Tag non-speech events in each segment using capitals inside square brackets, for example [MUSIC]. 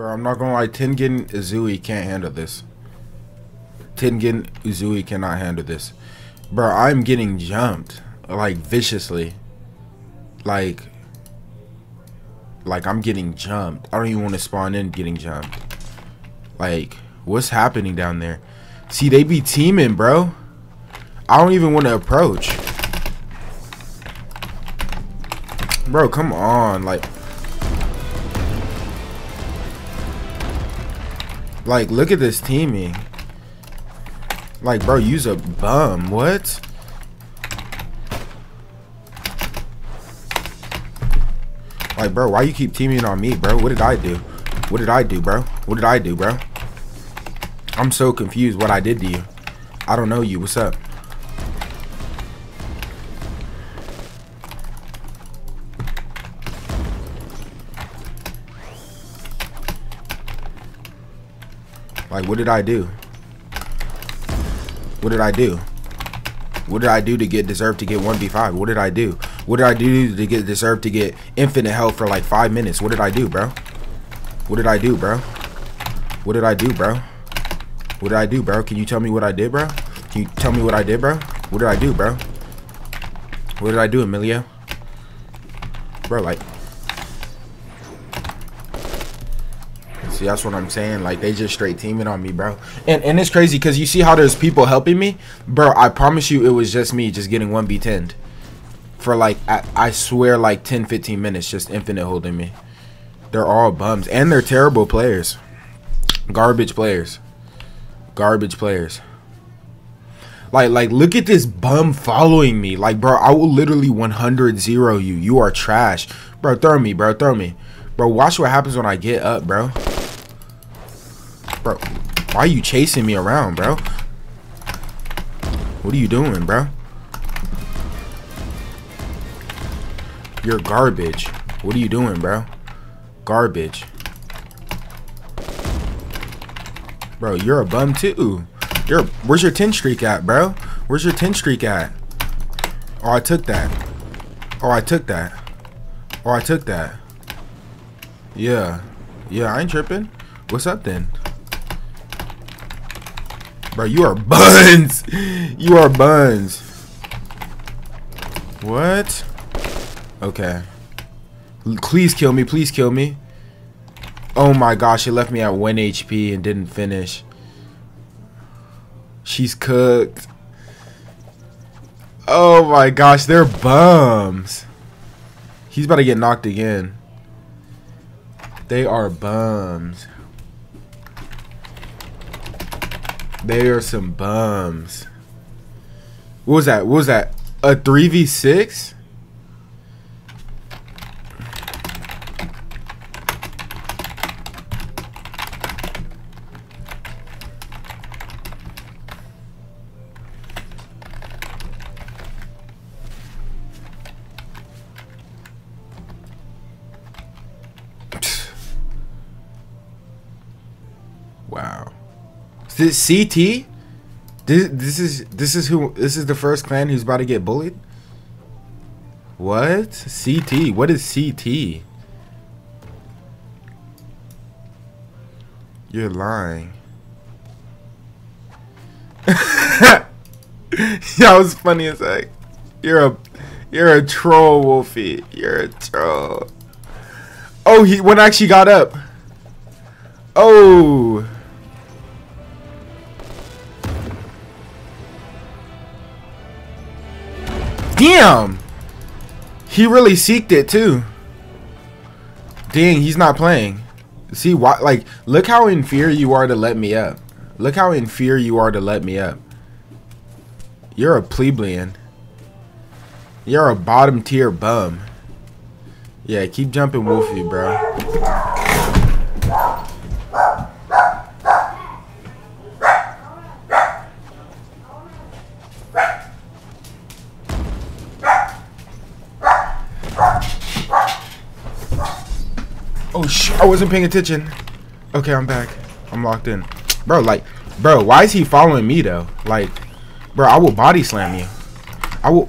Bro, I'm not gonna lie. Tengen Uzui can't handle this. Tengen Uzui cannot handle this. Bro, I'm getting jumped. Like, viciously. Like, like I'm getting jumped. I don't even want to spawn in getting jumped. Like, what's happening down there? See, they be teaming, bro. I don't even want to approach. Bro, come on. Like, like, look at this teaming. Like, bro, use a bum. What? Like, bro, why you keep teaming on me, bro? What did I do? What did I do, bro? What did I do, bro? I'm so confused what I did to you. I don't know you. What's up? Like, what did I do? What did I do? What did I do to get deserve to get 1v5? What did I do? What did I do to get deserve to get infinite health for like five minutes? What did I do, bro? What did I do, bro? What did I do, bro? What did I do, bro? Can you tell me what I did, bro? Can you tell me what I did, bro? What did I do, bro? What did I do, Emilio? Bro, like, That's what I'm saying. Like they just straight teaming on me, bro. And and it's crazy because you see how there's people helping me, bro. I promise you, it was just me just getting one b 10 for like I, I swear like 10, 15 minutes, just infinite holding me. They're all bums and they're terrible players, garbage players, garbage players. Like like look at this bum following me. Like bro, I will literally 100 zero you. You are trash, bro. Throw me, bro. Throw me, bro. Watch what happens when I get up, bro. Bro, why are you chasing me around, bro? What are you doing, bro? You're garbage. What are you doing, bro? Garbage. Bro, you're a bum too. You're where's your 10 streak at, bro? Where's your 10 streak at? Oh, I took that. Oh, I took that. Oh, I took that. Yeah. Yeah, I ain't tripping. What's up then? Bro, you are buns. [LAUGHS] You are buns. What? Okay. Please kill me. Please kill me. Oh my gosh, it left me at 1 HP and didn't finish. She's cooked. Oh my gosh, they're bums. He's about to get knocked again. They are bums. They are some bums. What was that? What was that? A 3v6? This CT? This this is this is who this is the first clan who's about to get bullied? What? CT. What is CT? You're lying. [LAUGHS] that was funny as heck. You're a you're a troll, Wolfie. You're a troll. Oh, he one actually got up. Oh. Damn! He really seeked it too. Dang, he's not playing. See why like look how in fear you are to let me up. Look how in fear you are to let me up. You're a plebeian. You're a bottom tier bum. Yeah, keep jumping Wolfie, bro. Oh shit, I wasn't paying attention. Okay, I'm back. I'm locked in. Bro, like, bro, why is he following me though? Like, bro, I will body slam you. I will.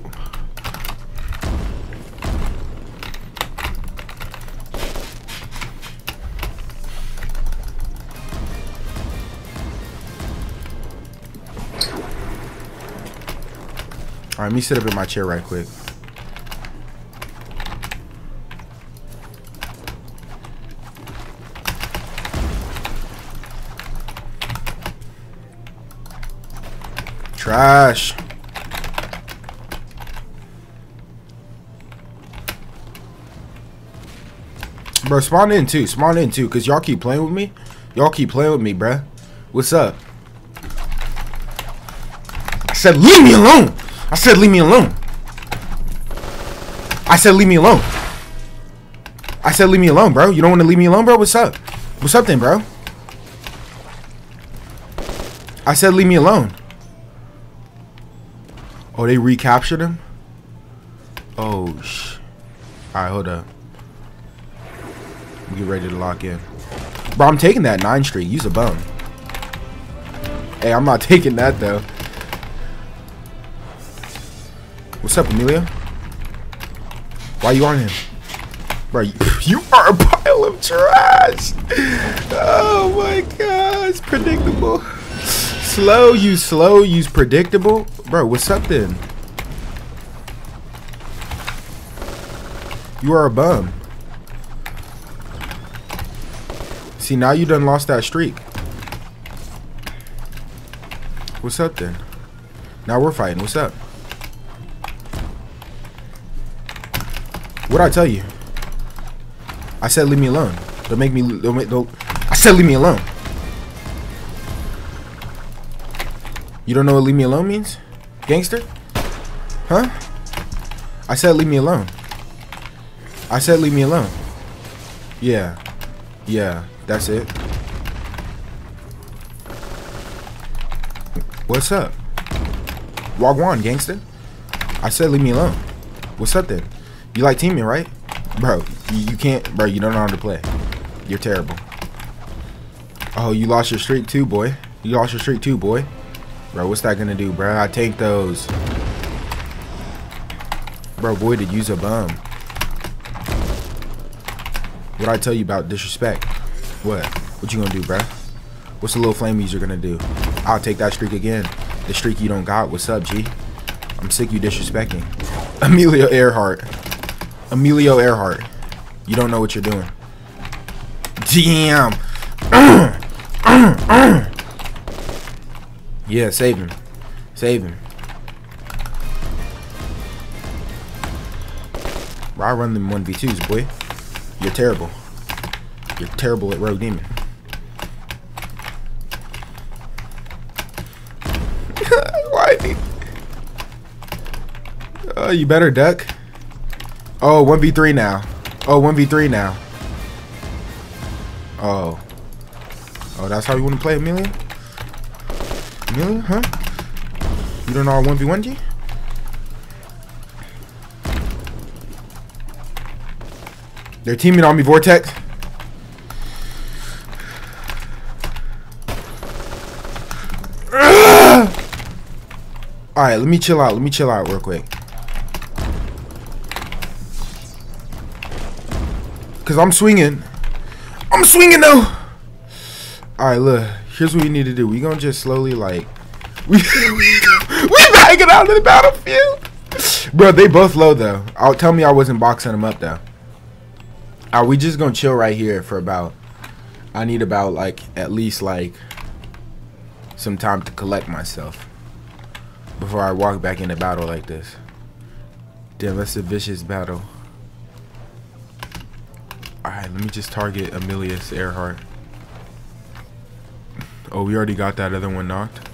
Alright, me sit up in my chair right quick. Trash. Bro, spawn in too. Spawn in too. Because y'all keep playing with me. Y'all keep playing with me, bruh. What's up? I said, leave me alone. I said, leave me alone. I said, leave me alone. I said, leave me alone, bro. You don't want to leave me alone, bro? What's up? What's up then, bro? I said, leave me alone. Oh, they recaptured him? Oh, sh. Alright, hold up. Get ready to lock in. Bro, I'm taking that 9 streak. Use a bum. Hey, I'm not [LAUGHS] taking that, though. What's up, Amelia? Why you on him? Bro, you, [LAUGHS] you are a pile of trash. Oh, my gosh. Predictable. Slow, you slow, use predictable. Bro, what's up then? You are a bum. See, now you done lost that streak. What's up then? Now we're fighting. What's up? What'd I tell you? I said leave me alone. Don't make me. Don't make. Don't. I said leave me alone. You don't know what leave me alone means? Gangster? Huh? I said leave me alone. I said leave me alone. Yeah. Yeah. That's it. What's up? Wagwan, gangster. I said leave me alone. What's up then? You like teaming, right? Bro, you, you can't, bro, you don't know how to play. You're terrible. Oh, you lost your streak too, boy. You lost your streak too, boy. Bro, what's that gonna do, bro? I tank those. Bro, boy, did use a bum. What I tell you about disrespect? What? What you gonna do, bro? What's the little flamies you're gonna do? I'll take that streak again. The streak you don't got. What's up, G? I'm sick you disrespecting. [LAUGHS] Emilio Earhart. Emilio Earhart. You don't know what you're doing. Damn. [CLEARS THROAT] [CLEARS THROAT] [CLEARS THROAT] yeah, save him. Save him. I run them 1v2s, boy. You're terrible. You're terrible at Rogue Demon. [LAUGHS] Why? Oh, you better duck. Oh, 1v3 now. Oh, 1v3 now. Oh. Oh, that's how you want to play Amelia? Huh? You don't know 1v1G? They're teaming on me, Vortex. [SIGHS] Alright, let me chill out. Let me chill out real quick. Because I'm swinging. I'm swinging though. Alright, look. Here's what we need to do. we to just slowly, like... [LAUGHS] We, we, [LAUGHS] we banging out of the battlefield. Bro, they both low, though. I'll, tell me I wasn't boxing them up, though. Are we just going to chill right here for about... I need about, like, at least, like... Some time to collect myself. Before I walk back in into battle like this. Damn, that's a vicious battle. Alright, let me just target Amelius Earhart. Oh, we already got that other one knocked.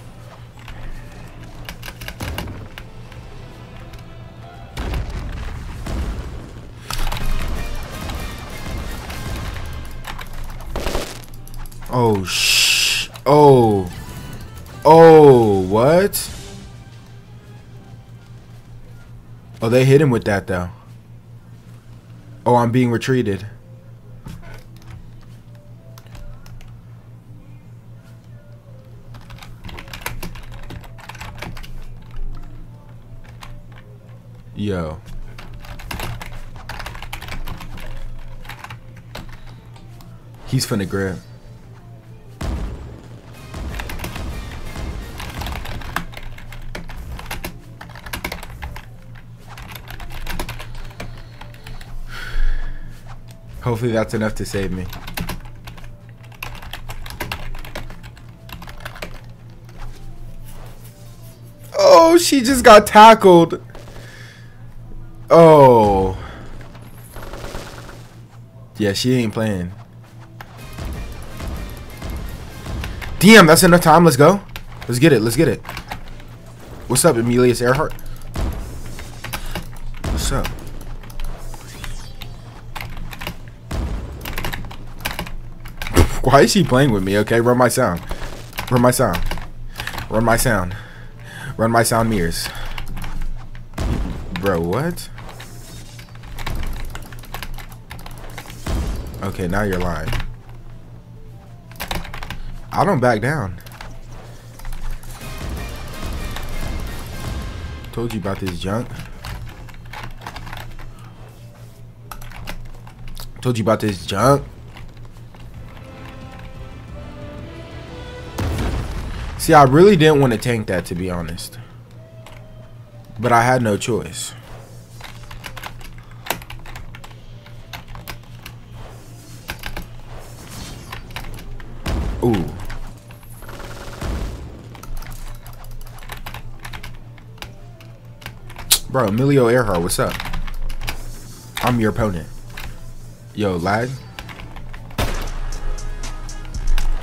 Oh, shh. Oh. Oh, what? Oh, they hit him with that, though. Oh, I'm being retreated. Yo. He's finna grab. Hopefully that's enough to save me. Oh, she just got tackled. Oh. Yeah, she ain't playing. Damn, that's enough time. Let's go. Let's get it. Let's get it. What's up, Emilius Earhart? What's up? [LAUGHS] Why is she playing with me? Okay, run my sound. Run my sound. Run my sound. Run my sound mirrors. Bro, what? Okay, now you're lying. I don't back down. Told you about this junk. Told you about this junk. See, I really didn't want to tank that, to be honest. But I had no choice. Ooh. Bro, Emilio Earhart, what's up? I'm your opponent. Yo, lag.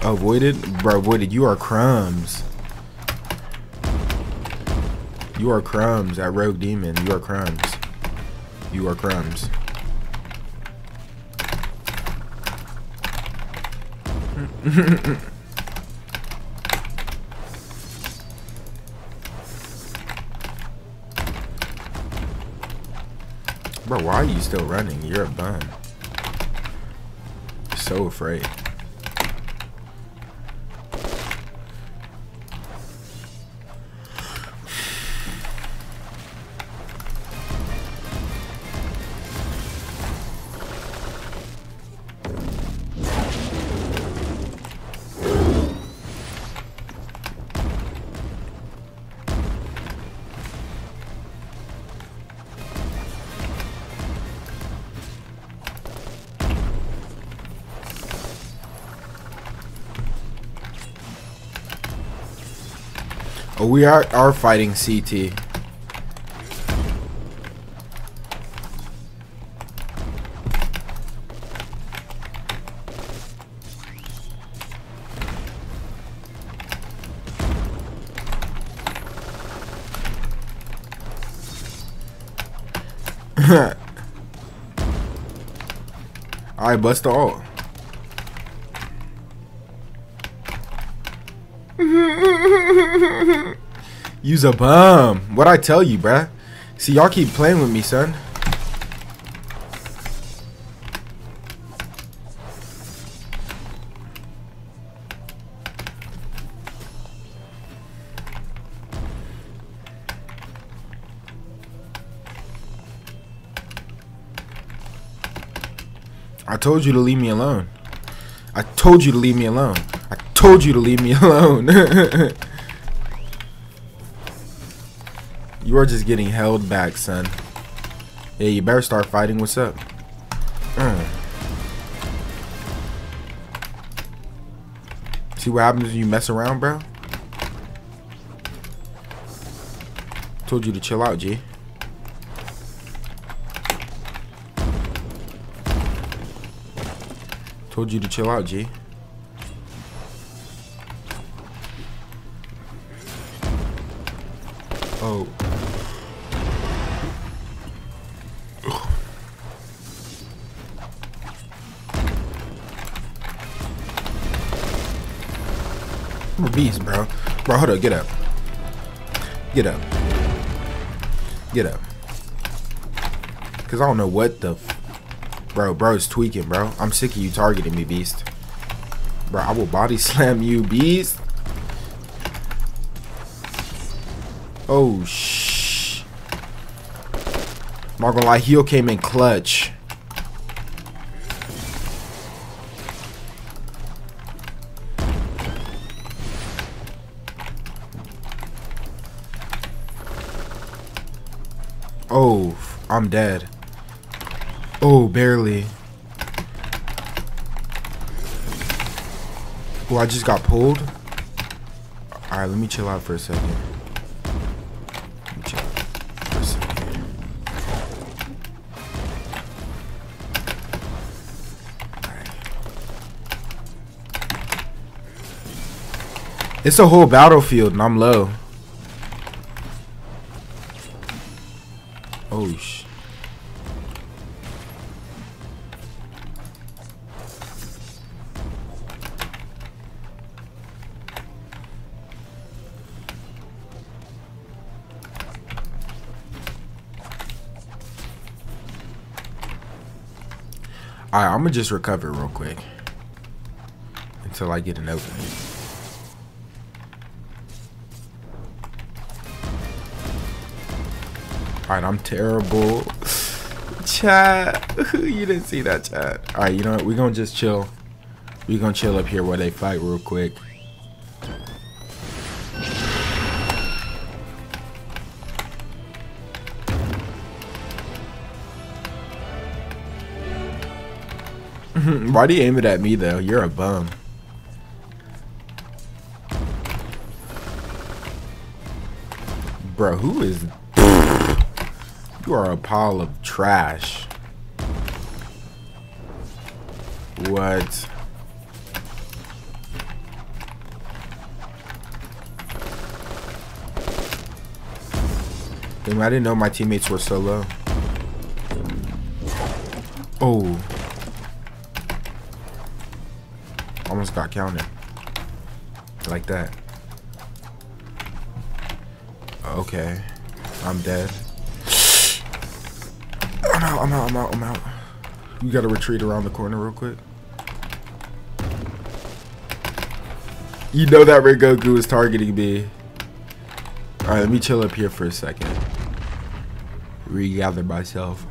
Avoided? Bro, avoided. You are crumbs. You are crumbs at Rogue Demon. You are crumbs. You are crumbs. Bro, why are you still running? You're a bum. So afraid. Oh, we are are fighting CT. [LAUGHS] Alright, bust the. Use a bum. What I tell you, bruh? See, y'all keep playing with me, son. I told you to leave me alone. I told you to leave me alone. I told you to leave me [LAUGHS] alone. You are just getting held back, son. Yeah, you better start fighting. What's up? Mm. See what happens when you mess around, bro? Told you to chill out, G. Told you to chill out, G. Oh. Bro. Bro, hold up. Get up. Get up. Get up. Because I don't know what the... Bro, bro's tweaking, bro. I'm sick of you targeting me, beast. Bro, I will body [LAUGHS] slam you, beast. Oh, shh. Not gonna lie, came in clutch. Oh, I'm dead. Oh, barely. Oh, I just got pulled. Alright, let me chill out for a second. It's a whole battlefield and I'm low. Gonna just recover real quick. Until I get an opening. Alright, I'm terrible. [SIGHS] Chat. [LAUGHS] you didn't see that chat. Alright, you know what? We're gonna just chill. We're gonna chill up here while they fight real quick. Why do you aim it at me though? You're a bum. Bro, who is... [LAUGHS] You are a pile of trash. What? I didn't know my teammates were so low. Oh. Almost got counted. Like that. Okay. I'm dead. I'm out, I'm out, I'm out, I'm out. You gotta retreat around the corner real quick. You know that Rengoku is targeting me. Alright, let me chill up here for a second. Regather myself.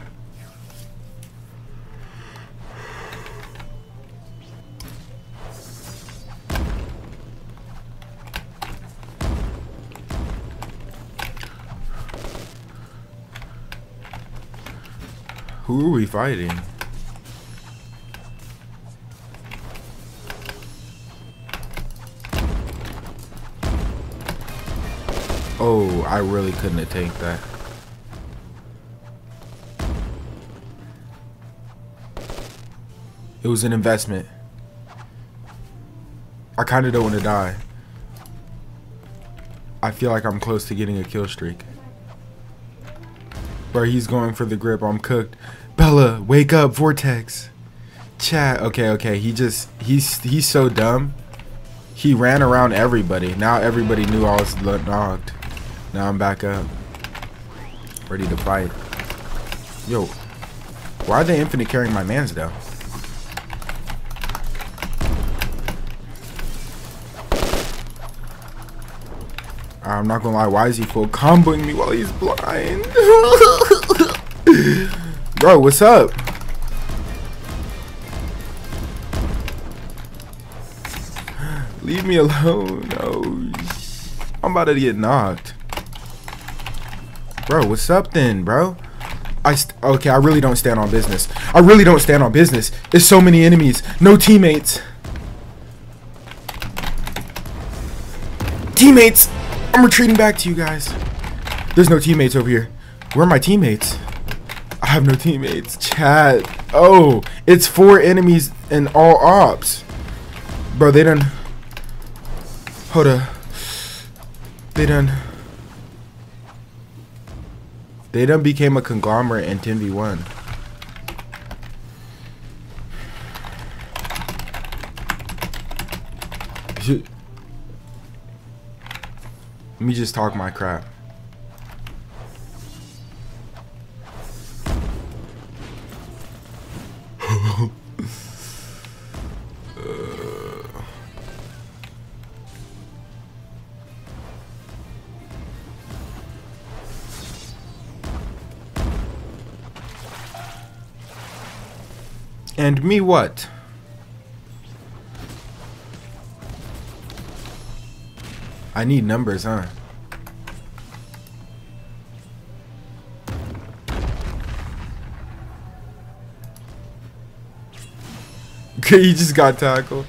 Who are we fighting? Oh, I really couldn't have tanked that. It was an investment. I kind of don't want to die. I feel like I'm close to getting a kill streak. Bro, he's going for the grip. I'm cooked. Bella, wake up, Vortex. Chat. Okay, okay. He just he's he's so dumb. He ran around everybody. Now everybody knew I was knocked. Now I'm back up. Ready to fight. Yo. Why are they infinite carrying my mans though? I'm not gonna lie, why is he full comboing me while he's blind? [LAUGHS] Bro, what's up? [GASPS] Leave me alone. Oh, no. I'm about to get knocked. Bro, what's up then, bro? I okay, I really don't stand on business. I really don't stand on business. There's so many enemies. No teammates. Teammates! I'm retreating back to you guys. There's no teammates over here. Where are my teammates? Have no teammates. Chat. Oh, it's four enemies and all ops. Bro, they done. Hold up. They done. They done became a conglomerate in 10v1. Let me just talk my crap. And me what? I need numbers, huh? [LAUGHS] Okay, he just got tackled.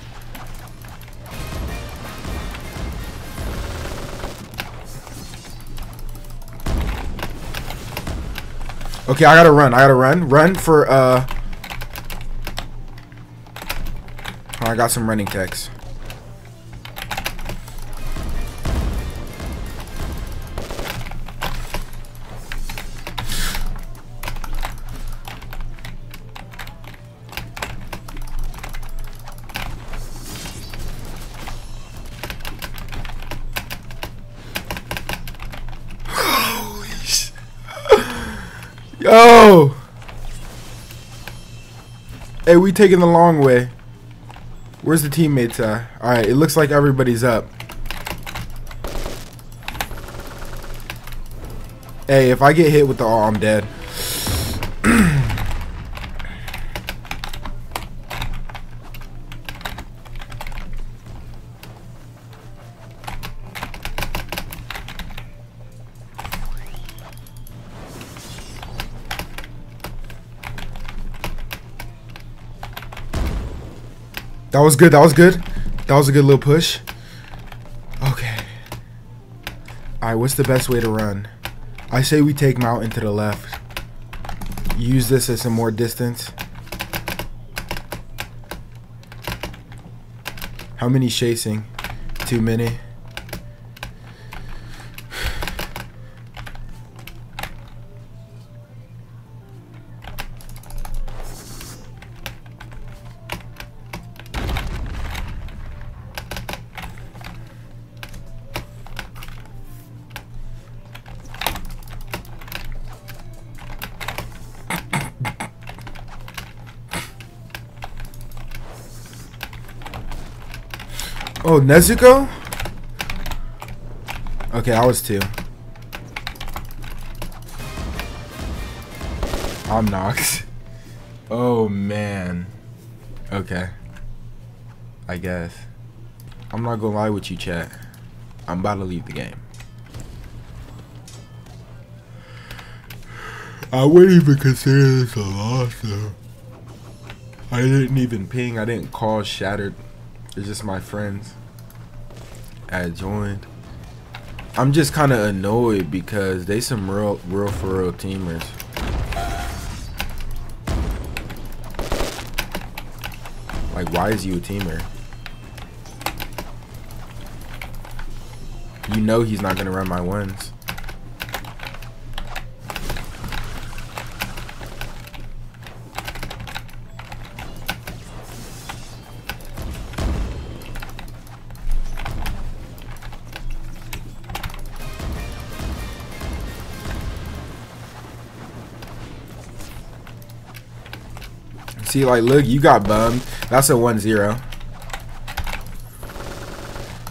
Okay, I gotta run. I gotta run. Run for, uh... I got some running text. Yo! Hey, we taking the long way. Where's the teammates at? Alright, it looks like everybody's up. Hey, if I get hit with the oh, I'm dead. Was good. That was good. That was a good little push. Okay. Alright, what's the best way to run? I say we take mountain to the left. Use this as some more distance. How many chasing? Too many. Oh, Nezuko? Okay, I was two. I'm Nox. [LAUGHS] Oh, man. Okay. I guess. I'm not gonna lie with you, chat. I'm about to leave the game. I wouldn't even consider this a loss, though. I didn't even ping. I didn't call Shattered. It's just my friends. I joined. I'm just kind of annoyed because they some real, real for real teamers. Like, why is you a teamer? You know he's not gonna run my ones. See, like, look, you got bummed. That's a 1-0.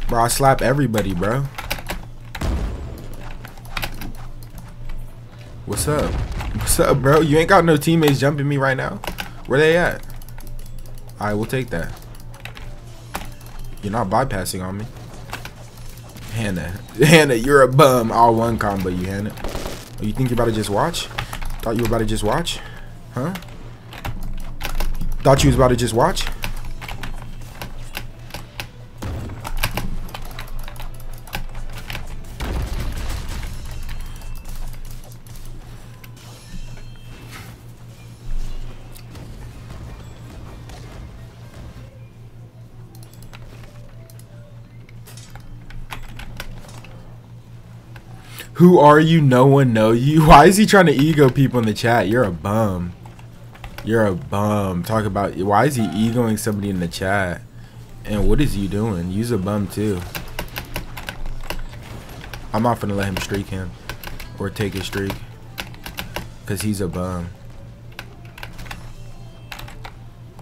Bro, I slap everybody, bro. What's up? What's up, bro? You ain't got no teammates jumping me right now? Where they at? Alright, we'll take that. You're not bypassing on me. Hannah. [LAUGHS] Hannah, you're a bum. All one combo, you Hannah. Oh, you think you're about to just watch? Thought you were about to just watch? Huh? Thought you was about to just watch? Who are you? No one know you. [LAUGHS] Why is he trying to ego people in the chat? You're a bum. You're a bum. Talk about why is he egoing somebody in the chat? And what is he doing? Use a bum too. I'm not gonna let him streak him or take his streak because he's a bum.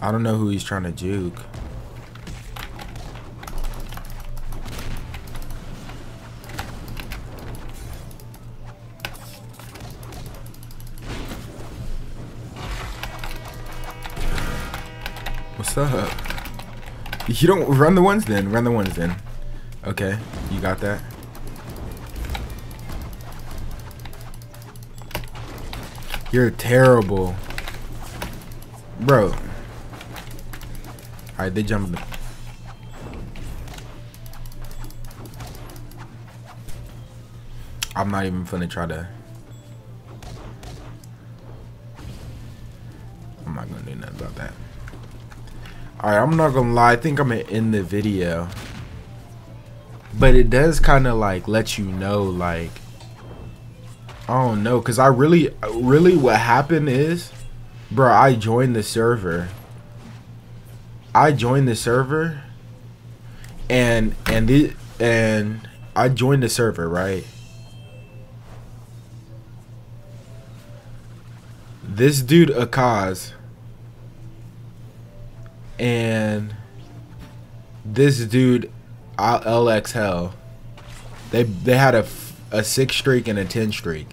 I don't know who he's trying to juke. What's up? You don't run the ones then. Run the ones then. Okay, you got that. You're terrible. Bro. Alright, they jumped. I'm not even gonna try to. Alright, I'm not gonna lie, I think I'm gonna end the video. But it does kind of like let you know, like, I don't know, because I really, really what happened is, bro, I joined the server. I joined the server, and, and, the, and I joined the server, right? This dude, Akaz, and this dude LXL, they they had a, a six streak and a ten streak,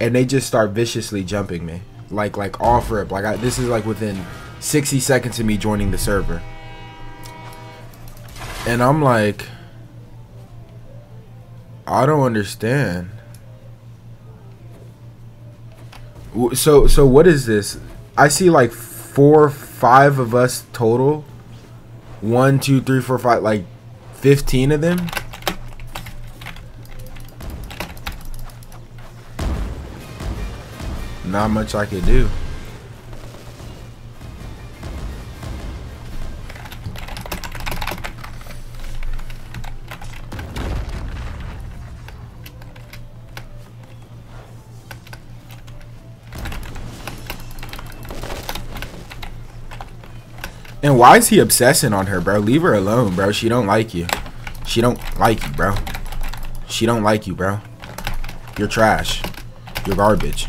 and they just start viciously jumping me like like off rip. Like I, this is like within 60 seconds of me joining the server, and I'm like, I don't understand. So so what is this? I see like four, five of us total. One, two, three, four, five, like 15 of them? Not much I could do. And why is he obsessing on her, bro? Leave her alone, bro. She don't like you. She don't like you, bro. She don't like you, bro. You're trash. You're garbage.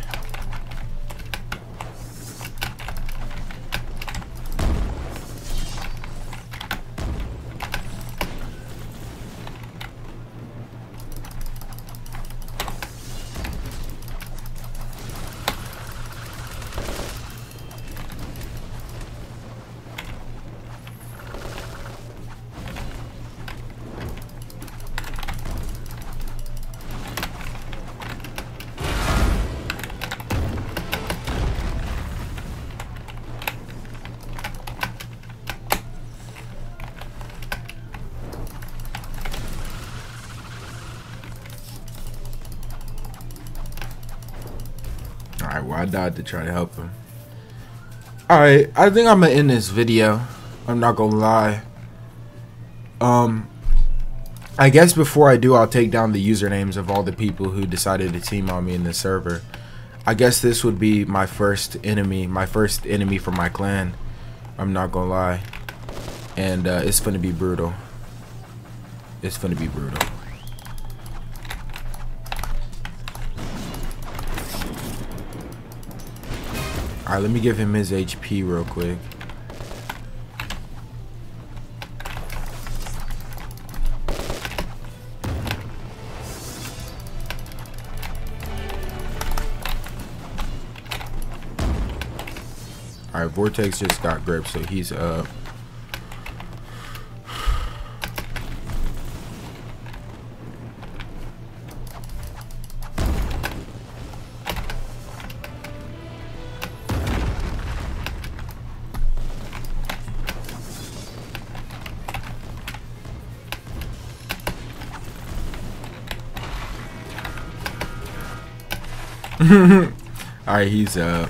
I died to try to help him. Alright, I think I'm gonna end this video. I'm not gonna lie. Um I guess before I do I'll take down the usernames of all the people who decided to team on me in the server. I guess this would be my first enemy, my first enemy for my clan. I'm not gonna lie. And uh, it's gonna be brutal. It's gonna be brutal. Alright, let me give him his HP real quick. Alright, Vortex just got grip, so he's up. He's up.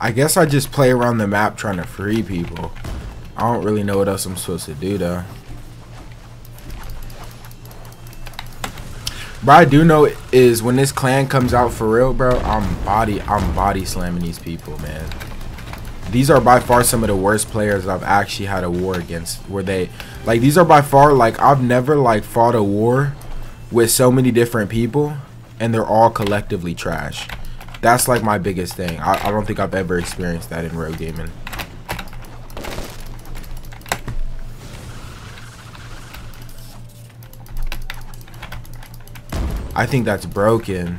I guess I just play around the map trying to free people. I don't really know what else I'm supposed to do though. But I do know is when this clan comes out for real, bro, I'm body I'm body slamming these people, man these are by far some of the worst players I've actually had a war against. Where they, like, these are by far, like, I've never, like, fought a war with so many different people and they're all collectively trash. That's, like, my biggest thing. I, I don't think I've ever experienced that in road gaming. I think that's broken.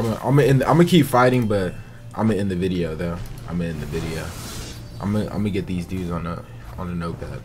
I'm gonna I'm gonna I'm gonna keep fighting, but I'm gonna end the video though. I'm gonna end the video. I'm gonna I'm gonna get these dudes on a on a notepad.